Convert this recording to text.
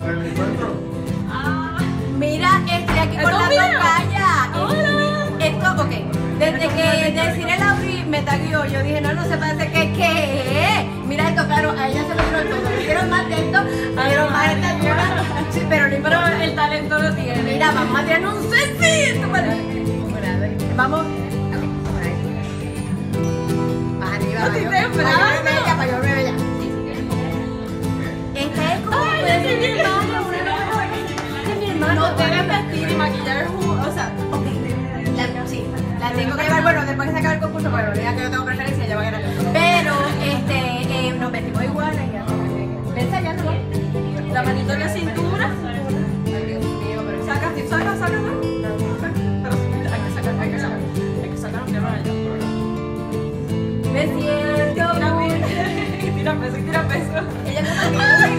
el encuentro. Mira, estoy aquí por la tocaya. Esto, ok. Desde que decir el Auri me taguió, yo dije, no, no se parece que qué. Mira esto, claro, a ella se lo dieron todo. Le dieron más de esto, le dieron más esta. Sí, pero no Pero importa. el talento lo tiene. Mira, vamos a tirar un sencillo. Vamos. Arriba. No nos deben vestir y maquillar O sea, la, la tengo que llevar. Bueno, después que se acabe el concurso, bueno, ya que yo tengo preferencia, ya va a ganar. Pero, este, eh, nos vestimos iguales y ya. Ven sacándolo. La manito en la cintura. Ay, Dios mío, pero. Saca, saca, saca, ¿no? Hay que sacar, hay que sacar. Hay que sacar un tema allá. Me siento. Tira peso, tira peso. Ella no está